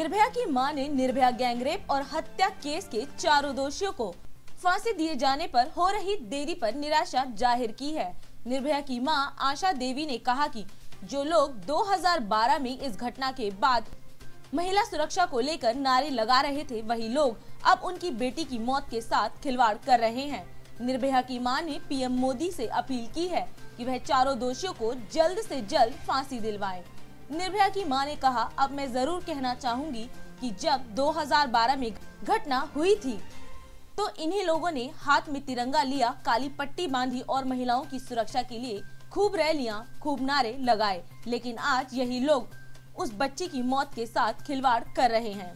माँ ने निर्भया गैंगरेप और हत्या केस के चारों दोषियों को फांसी दिए जाने पर हो रही देरी पर निराशा ज़ाहिर की है निर्भया की माँ आशा देवी ने कहा कि जो लोग 2012 में इस घटना के बाद महिला सुरक्षा को लेकर नारे लगा रहे थे, वही लोग अब उनकी बेटी की मौत के साथ खिलवाड़ कर रहे हैं निर्भया की माँ ने पीएम मोदी से अपील की है कि वह चारों दोषियों को जल्द से जल्द फांसी दिलवाएँ। निर्भया की माँ ने कहा, अब मैं ज़रूर कहना चाहूँगी कि जब 2012 में घटना हुई थी तो इन्हीं लोगों ने हाथ में तिरंगा लिया, काली पट्टी बांधी और महिलाओं की सुरक्षा के लिए खूब रैलियाँ, खूब नारे लगाए। लेकिन आज यही लोग उस बच्ची की मौत के साथ खिलवाड़ कर रहे हैं।